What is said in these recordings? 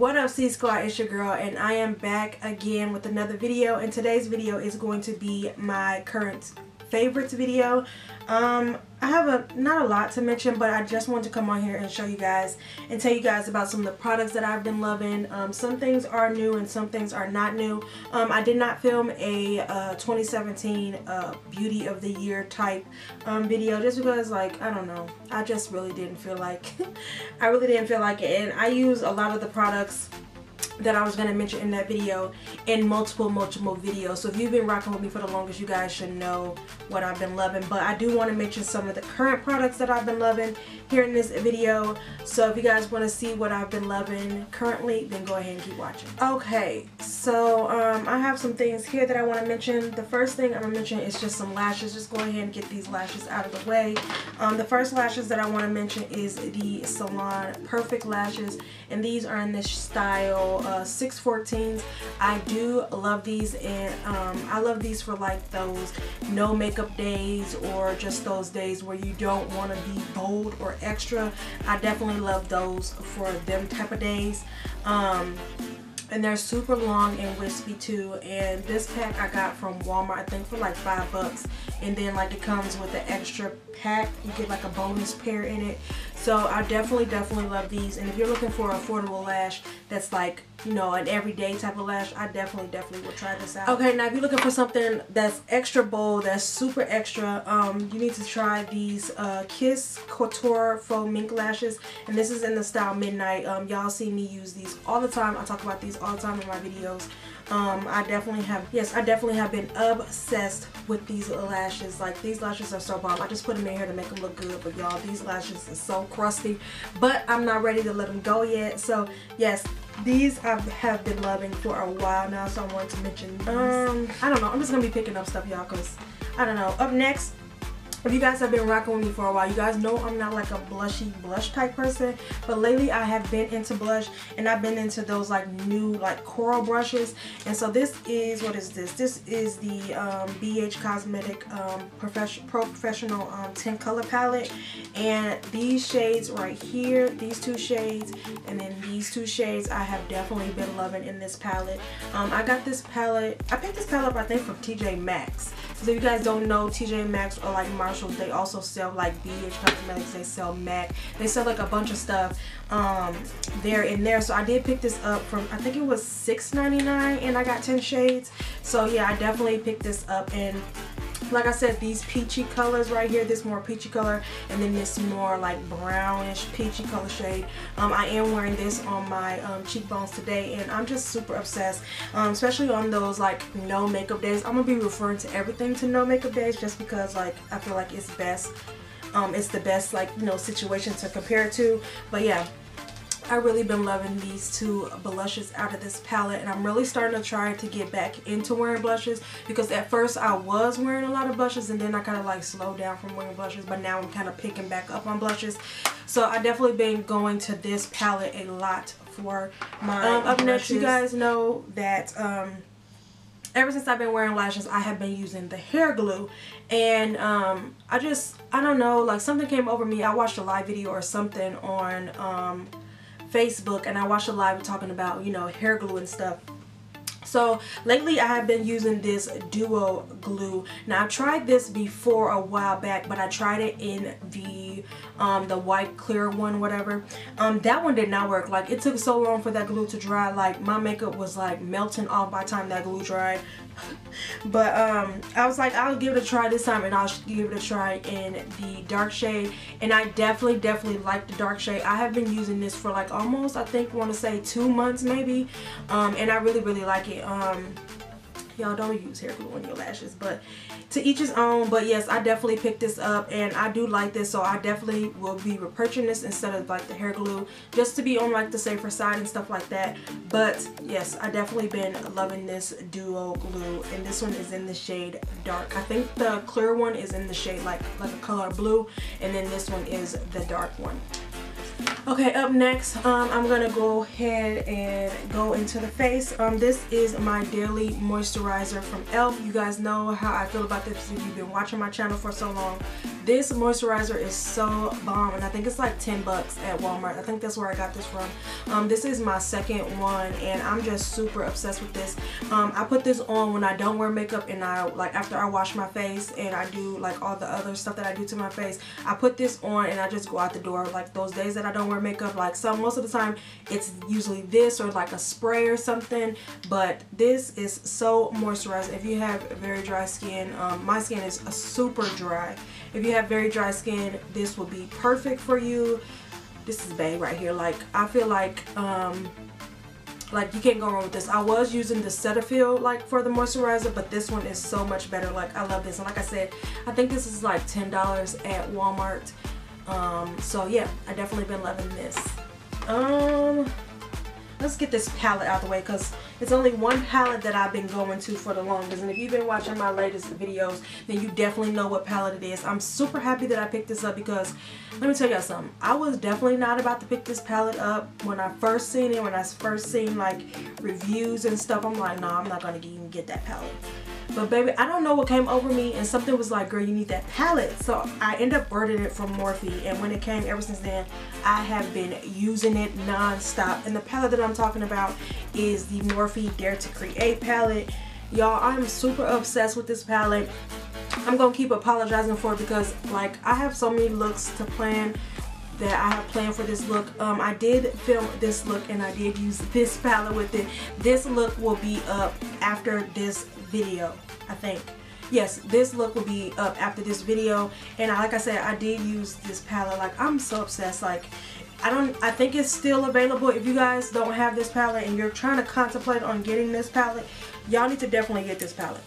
What up C Squad, it's your girl and I am back again with another video and today's video is going to be my current favorites video. Um, I have a not a lot to mention, but I just want to come on here and show you guys and tell you guys about some of the products that I've been loving. Um, some things are new and some things are not new. Um, I did not film a uh, 2017 uh, Beauty of the Year type um, video just because, like, I don't know. I just really didn't feel like I really didn't feel like it, and I use a lot of the products that I was going to mention in that video in multiple multiple videos. So if you've been rocking with me for the longest you guys should know what I've been loving. But I do want to mention some of the current products that I've been loving here in this video. So if you guys want to see what I've been loving currently then go ahead and keep watching. Okay so um, I have some things here that I want to mention. The first thing I'm going to mention is just some lashes. Just go ahead and get these lashes out of the way. Um, the first lashes that I want to mention is the Salon Perfect lashes and these are in this style uh, 614s. I do love these and um, I love these for like those no makeup days or just those days where you don't want to be bold or extra. I definitely love those for them type of days. Um, and they're super long and wispy too and this pack I got from Walmart I think for like five bucks and then like it comes with an extra pack you get like a bonus pair in it so I definitely definitely love these. And if you're looking for an affordable lash that's like you know an everyday type of lash I definitely definitely will try this out. Okay now if you're looking for something that's extra bold that's super extra um you need to try these uh Kiss Couture faux mink lashes. And this is in the style midnight. Um y'all see me use these all the time. I talk about these all the time in my videos. Um, I definitely have, yes, I definitely have been obsessed with these lashes. Like, these lashes are so bomb. I just put them in here to make them look good, but y'all, these lashes are so crusty. But I'm not ready to let them go yet. So, yes, these I have been loving for a while now, so I wanted to mention these. Um, I don't know. I'm just to be picking up stuff, y'all, because, I don't know. Up next, if you guys have been rocking with me for a while, you guys know I'm not like a blushy blush type person. But lately I have been into blush and I've been into those like new like coral brushes. And so this is, what is this? This is the um, BH Cosmetic um, Profession Pro Professional um, 10 color palette. And these shades right here, these two shades, and then these two shades I have definitely been loving in this palette. Um, I got this palette, I picked this palette up I think from TJ Maxx. So if you guys don't know, TJ Maxx or like Marshalls, they also sell like BH Cosmetics, they sell MAC, they sell like a bunch of stuff um, there in there. So I did pick this up from, I think it was $6.99 and I got 10 shades. So yeah, I definitely picked this up and like I said these peachy colors right here this more peachy color and then this more like brownish peachy color shade. Um, I am wearing this on my um, cheekbones today and I'm just super obsessed um, especially on those like no makeup days. I'm gonna be referring to everything to no makeup days just because like I feel like it's best um, it's the best like you know situation to compare to. But yeah I really been loving these two blushes out of this palette and I'm really starting to try to get back into wearing blushes because at first I was wearing a lot of blushes and then I kind of like slowed down from wearing blushes but now I'm kind of picking back up on blushes. So I definitely been going to this palette a lot for my um, up next you guys know that um, ever since I've been wearing lashes I have been using the hair glue and um, I just I don't know like something came over me. I watched a live video or something on um, Facebook and I watched a live talking about, you know, hair glue and stuff. So lately I have been using this duo glue. Now I tried this before a while back but I tried it in the um, the white clear one whatever. Um, that one did not work. Like it took so long for that glue to dry. Like my makeup was like melting off by the time that glue dried. but um, I was like I'll give it a try this time and I'll give it a try in the dark shade. And I definitely definitely like the dark shade. I have been using this for like almost I think want to say two months maybe. Um, and I really really like it. Um, y'all don't use hair glue on your lashes but to each his own. But yes I definitely picked this up and I do like this so I definitely will be repurchasing this instead of like the hair glue just to be on like the safer side and stuff like that. But yes I definitely been loving this duo glue and this one is in the shade dark. I think the clear one is in the shade like like a color blue and then this one is the dark one Okay, up next, um, I'm going to go ahead and go into the face. Um, this is my daily moisturizer from e.l.f. You guys know how I feel about this if you've been watching my channel for so long. This moisturizer is so bomb and I think it's like 10 bucks at Walmart. I think that's where I got this from. Um, this is my second one and I'm just super obsessed with this. Um, I put this on when I don't wear makeup and I like after I wash my face and I do like all the other stuff that I do to my face. I put this on and I just go out the door like those days that I don't wear makeup like some most of the time it's usually this or like a spray or something but this is so moisturizing if you have very dry skin um, my skin is super dry if you have very dry skin this will be perfect for you. This is bang right here. Like I feel like um, like you can't go wrong with this. I was using the Cetaphil like for the moisturizer but this one is so much better. Like I love this. And like I said I think this is like $10 at Walmart. Um, so yeah I definitely been loving this. Um let's get this palette out of the way because it's only one palette that I've been going to for the longest. And if you've been watching my latest videos then you definitely know what palette it is. I'm super happy that I picked this up because let me tell y'all something. I was definitely not about to pick this palette up when I first seen it when I first seen like reviews and stuff. I'm like no nah, I'm not gonna even get that palette but baby, I don't know what came over me and something was like, girl, you need that palette. So I end up ordering it from Morphe. And when it came, ever since then, I have been using it non-stop. And the palette that I'm talking about is the Morphe Dare to Create palette. Y'all, I'm super obsessed with this palette. I'm to keep apologizing for it because like I have so many looks to plan that I have planned for this look. Um, I did film this look and I did use this palette with it. This look will be up after this video, I think. Yes, this look will be up after this video. And like I said, I did use this palette. Like, I'm so obsessed. Like, I don't, I think it's still available. If you guys don't have this palette and you're trying to contemplate on getting this palette, y'all need to definitely get this palette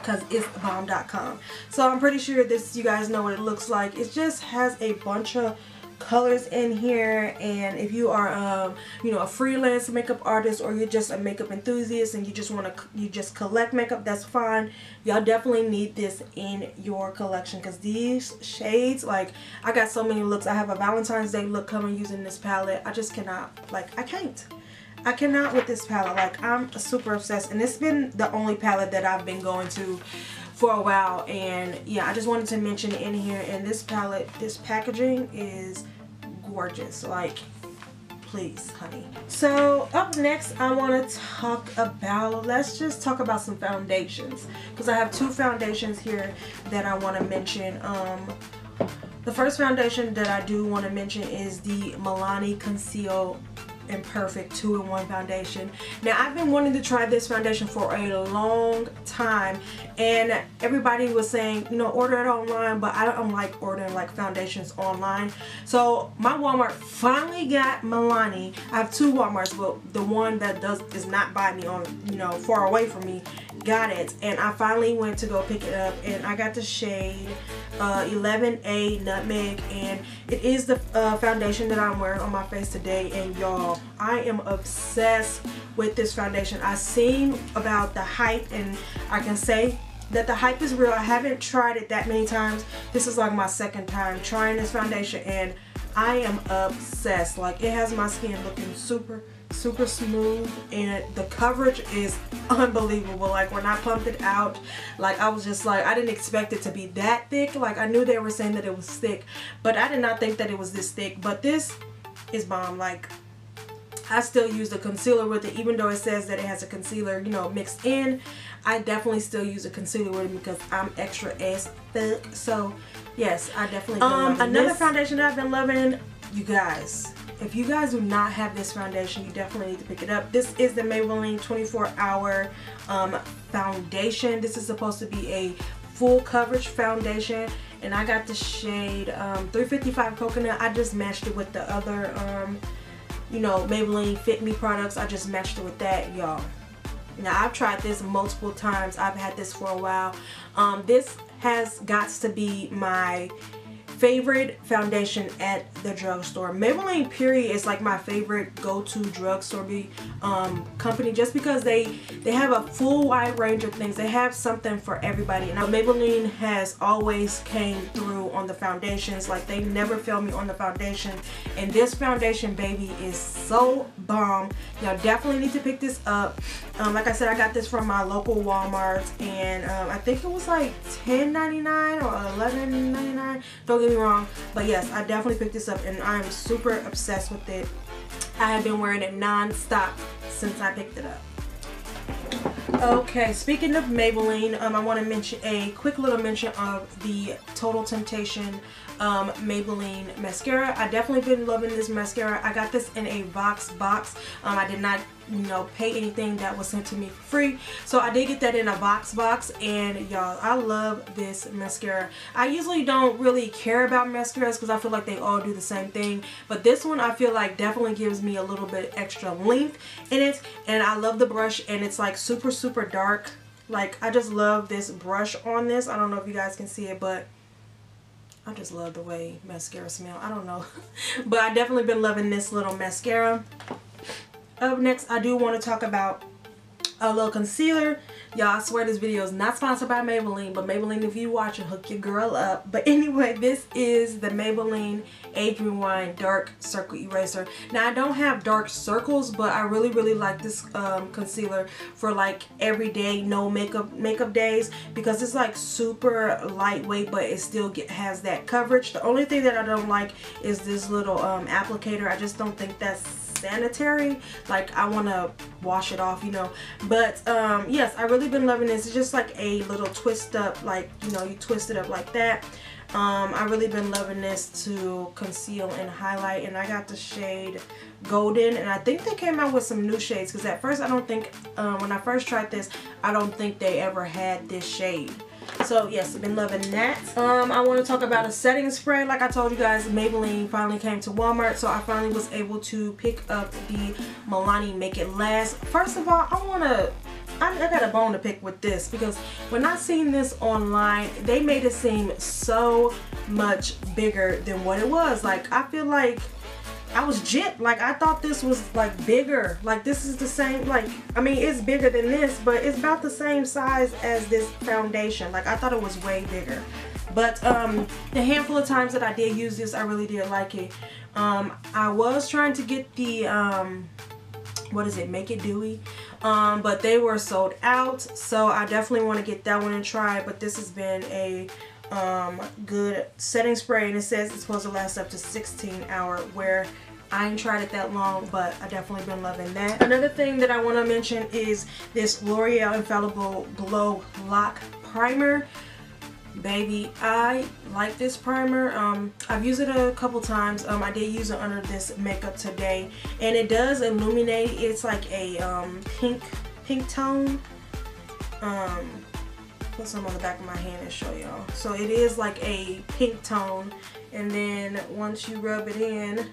because it's bomb.com so I'm pretty sure this you guys know what it looks like it just has a bunch of colors in here and if you are um, you know a freelance makeup artist or you're just a makeup enthusiast and you just want to you just collect makeup that's fine. Y'all definitely need this in your collection because these shades like I got so many looks. I have a Valentine's Day look coming using this palette. I just cannot like I can't. I cannot with this palette. Like I'm super obsessed and it's been the only palette that I've been going to for a while and yeah I just wanted to mention in here and this palette this packaging is gorgeous like please honey. So up next I want to talk about let's just talk about some foundations because I have two foundations here that I want to mention um the first foundation that I do want to mention is the Milani Conceal and Perfect 2-in-1 foundation. Now I've been wanting to try this foundation for a long time and everybody was saying you know order it online but I don't like ordering like foundations online. So my Walmart finally got Milani. I have two Walmarts but the one that does is not by me on you know far away from me got it. And I finally went to go pick it up and I got the shade uh, 11A Nutmeg and it is the uh, foundation that I'm wearing on my face today. And y'all I am obsessed with this foundation. I seen about the hype and I can say that the hype is real. I haven't tried it that many times. This is like my second time trying this foundation and I am obsessed. Like it has my skin looking super super smooth and the coverage is unbelievable. Like when I pumped it out like I was just like I didn't expect it to be that thick. Like I knew they were saying that it was thick but I did not think that it was this thick. But this is bomb. Like I still use the concealer with it even though it says that it has a concealer you know mixed in. I definitely still use a concealer with it because I'm extra as thick. So yes I definitely um another this. foundation that I've been loving you guys if you guys do not have this foundation, you definitely need to pick it up. This is the Maybelline 24 Hour um, Foundation. This is supposed to be a full coverage foundation and I got the shade um, 355 Coconut. I just matched it with the other, um, you know, Maybelline Fit Me products. I just matched it with that, y'all. Now, I've tried this multiple times. I've had this for a while. Um, this has got to be my favorite foundation at the drugstore. Maybelline period is like my favorite go-to drugstore um, company just because they they have a full wide range of things. They have something for everybody. Now Maybelline has always came through on the foundations. Like they never failed me on the foundation. And this foundation baby is so bomb. Y'all definitely need to pick this up. Um, like I said, I got this from my local Walmart and um, I think it was like $10.99 or $11.99. Don't get me wrong. But yes, I definitely picked this up and I'm super obsessed with it. I have been wearing it non-stop since I picked it up. Okay, speaking of Maybelline, um, I want to mention a quick little mention of the Total Temptation um, Maybelline mascara. I definitely been loving this mascara. I got this in a box box. Um, I did not you know pay anything that was sent to me for free so I did get that in a box box and y'all I love this mascara I usually don't really care about mascaras because I feel like they all do the same thing but this one I feel like definitely gives me a little bit extra length in it and I love the brush and it's like super super dark like I just love this brush on this I don't know if you guys can see it but I just love the way mascara smell. I don't know. but I definitely been loving this little mascara. Up next, I do want to talk about a little concealer. Y'all, I swear this video is not sponsored by Maybelline, but Maybelline, if you watch it, hook your girl up. But anyway, this is the Maybelline Age Rewind Dark Circle Eraser. Now, I don't have dark circles, but I really, really like this um, concealer for like everyday, no makeup makeup days because it's like super lightweight, but it still get, has that coverage. The only thing that I don't like is this little um, applicator. I just don't think that's sanitary. Like I want to wash it off you know. But um yes I really been loving this. It's just like a little twist up like you know you twist it up like that. Um I really been loving this to conceal and highlight and I got the shade golden and I think they came out with some new shades because at first I don't think um, when I first tried this I don't think they ever had this shade so yes, I've been loving that. Um, I want to talk about a setting spray. Like I told you guys, Maybelline finally came to Walmart. So I finally was able to pick up the Milani Make It Last. First of all, I want to I, I, got a bone to pick with this because when I seen this online, they made it seem so much bigger than what it was. Like, I feel like I was jit. Like I thought this was like bigger. Like this is the same, like, I mean, it's bigger than this, but it's about the same size as this foundation. Like I thought it was way bigger. But um, the handful of times that I did use this, I really did like it. Um, I was trying to get the, um, what is it, Make It Dewy. Um, but they were sold out. So I definitely want to get that one and try. But this has been a um, good setting spray and it says it's supposed to last up to 16 hour where I ain't tried it that long but I definitely been loving that. Another thing that I want to mention is this L'Oreal Infallible Glow Lock Primer. Baby, I like this primer. Um, I've used it a couple times. Um, I did use it under this makeup today and it does illuminate. It's like a um, pink pink tone. Um, put some on the back of my hand and show y'all. So it is like a pink tone and then once you rub it in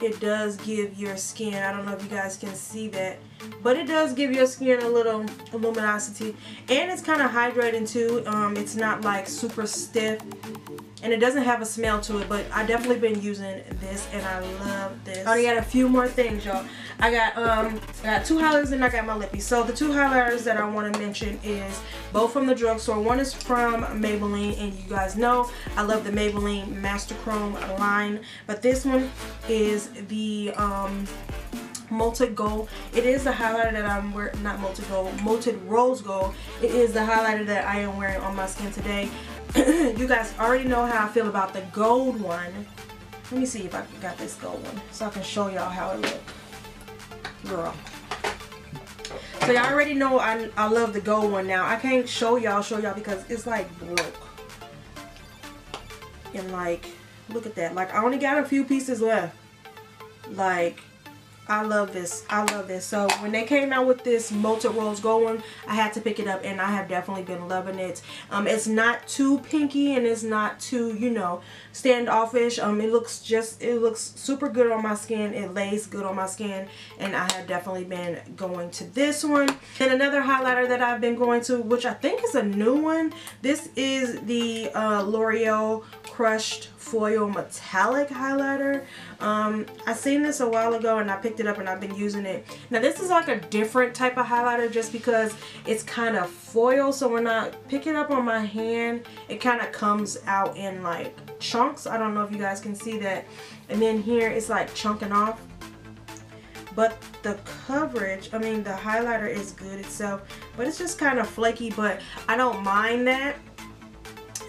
it does give your skin, I don't know if you guys can see that, but it does give your skin a little luminosity and it's kind of hydrating too. Um, it's not like super stiff and it doesn't have a smell to it but I definitely been using this and I love this. I only got a few more things y'all. I got um I got two highlighters and I got my lippy. So the two highlighters that I want to mention is both from the drugstore. One is from Maybelline and you guys know I love the Maybelline Master Chrome line but this one is the um Gold. It is the highlighter that I'm wearing, not Molten Gold, Molten Rose Gold. It is the highlighter that I am wearing on my skin today. you guys already know how I feel about the gold one. Let me see if I got this gold one so I can show y'all how it looks. Girl. So y'all already know I, I love the gold one now. I can't show y'all, show y'all because it's like broke. And like, look at that. Like I only got a few pieces left. Like, I love this. I love this. So when they came out with this Molten Rose Gold one, I had to pick it up and I have definitely been loving it. Um, it's not too pinky and it's not too, you know, standoffish. Um, it looks just, it looks super good on my skin. It lays good on my skin and I have definitely been going to this one. And another highlighter that I've been going to, which I think is a new one. This is the uh, L'Oreal crushed foil metallic highlighter um, I seen this a while ago and I picked it up and I've been using it. Now this is like a different type of highlighter just because it's kind of foil. So when I pick it up on my hand it kind of comes out in like chunks. I don't know if you guys can see that. And then here it's like chunking off. But the coverage I mean the highlighter is good itself but it's just kind of flaky but I don't mind that.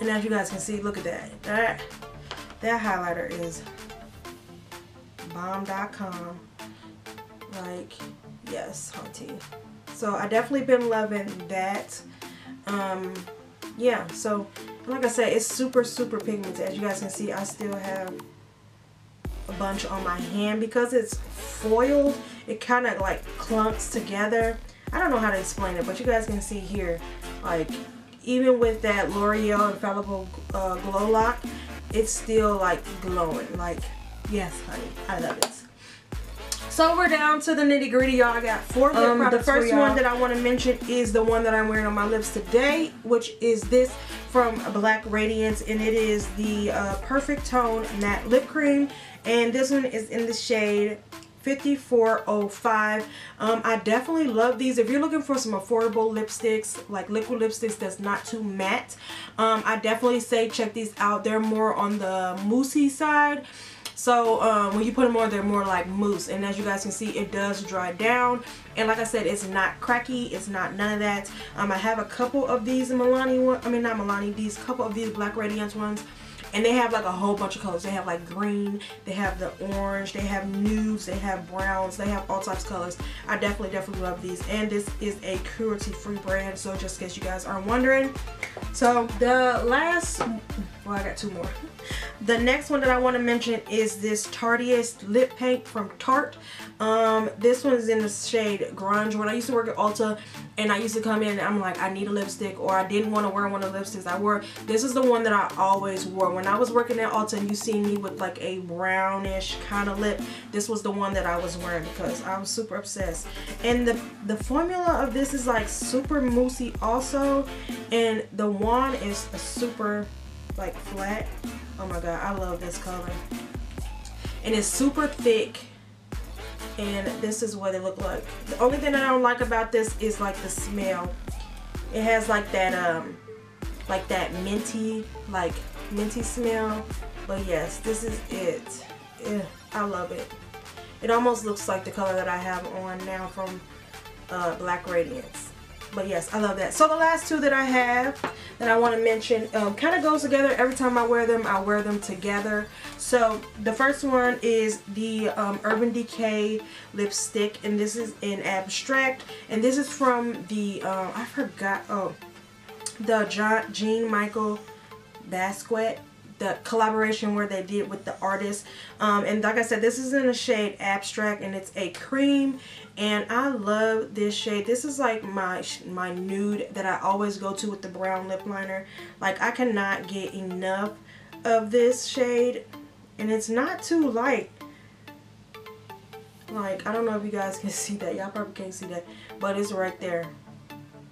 And as you guys can see look at that. That that highlighter is bomb.com like yes hunty so I definitely been loving that. Um yeah so like I said it's super super pigmented. As you guys can see I still have a bunch on my hand because it's foiled. It kind of like clumps together. I don't know how to explain it but you guys can see here like even with that L'Oreal Infallible uh, Glow Lock it's still like glowing. Like yes honey. I love it so we're down to the nitty gritty, y'all. I got four um, products The first one that I want to mention is the one that I'm wearing on my lips today, which is this from Black Radiance, and it is the uh, Perfect Tone Matte Lip Cream, and this one is in the shade 5405 um, I definitely love these. If you're looking for some affordable lipsticks like liquid lipsticks that's not too matte um, I definitely say check these out. They're more on the moussey side so um, when you put them on, they're more like mousse. And as you guys can see, it does dry down. And like I said, it's not cracky. It's not none of that. Um, I have a couple of these Milani one. I mean, not Milani. These couple of these Black Radiance ones. And they have like a whole bunch of colors. They have like green, they have the orange, they have nudes, they have browns, they have all types of colors. I definitely, definitely love these. And this is a cruelty-free brand, so just in case you guys are wondering. So the last, well I got two more. The next one that I want to mention is this Tarteist lip paint from Tarte. Um, this one is in the shade Grunge. When I used to work at Ulta and I used to come in and I'm like, I need a lipstick or I didn't want to wear one of the lipsticks I wore. This is the one that I always wore. When I was working at Ulta and you see me with like a brownish kind of lip, this was the one that I was wearing because I was super obsessed. And the, the formula of this is like super moussey also. And the wand is a super like flat. Oh my god, I love this color. And it's super thick. And this is what it looked like. The only thing I don't like about this is like the smell. It has like that um like that minty like minty smell. But yes, this is it. Yeah, I love it. It almost looks like the color that I have on now from uh, Black Radiance but yes I love that. So the last two that I have that I want to mention um, kind of goes together. Every time I wear them I wear them together. So the first one is the um, Urban Decay lipstick and this is in abstract and this is from the uh, I forgot oh the John Jean Michael Basquiat the collaboration where they did with the artist. Um, and like I said this is in the shade abstract and it's a cream. And I love this shade. This is like my my nude that I always go to with the brown lip liner. Like I cannot get enough of this shade and it's not too light. Like I don't know if you guys can see that. Y'all probably can't see that but it's right there.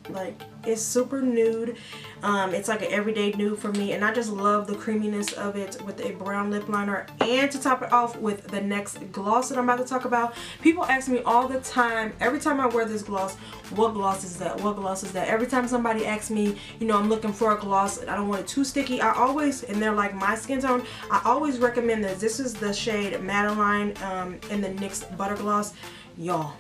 Like it's super nude. Um, it's like an everyday nude for me and I just love the creaminess of it with a brown lip liner. And to top it off with the next gloss that I'm about to talk about people ask me all the time every time I wear this gloss what gloss is that? What gloss is that? Every time somebody asks me you know I'm looking for a gloss I don't want it too sticky I always and they're like my skin tone I always recommend this. This is the shade Madeleine um, in the NYX Butter Gloss. Y'all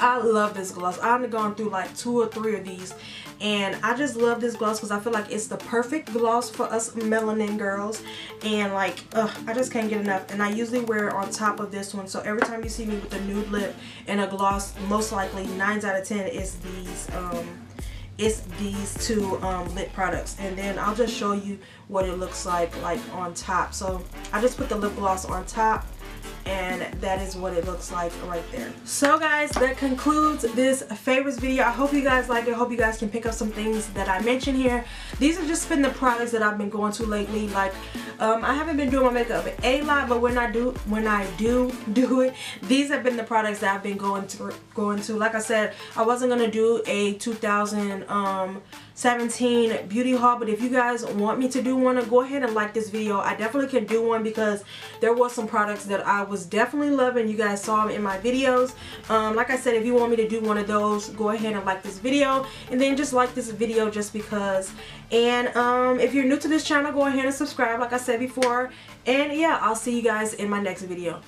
I love this gloss. I've only gone through like two or three of these and I just love this gloss because I feel like it's the perfect gloss for us melanin girls and like ugh, I just can't get enough and I usually wear it on top of this one so every time you see me with a nude lip and a gloss most likely 9 out of 10 is these um it's these two um, lip products and then I'll just show you what it looks like like on top so I just put the lip gloss on top and that is what it looks like right there. So guys that concludes this favorites video. I hope you guys like it. I hope you guys can pick up some things that I mentioned here. These have just been the products that I've been going to lately. Like um, I haven't been doing my makeup a lot but when I do when I do do it these have been the products that I've been going to going to. Like I said I wasn't gonna do a 2017 beauty haul but if you guys want me to do one go ahead and like this video. I definitely can do one because there was some products that I was definitely loving. You guys saw them in my videos. Um, like I said if you want me to do one of those go ahead and like this video. And then just like this video just because. And um, if you're new to this channel go ahead and subscribe like I said before. And yeah I'll see you guys in my next video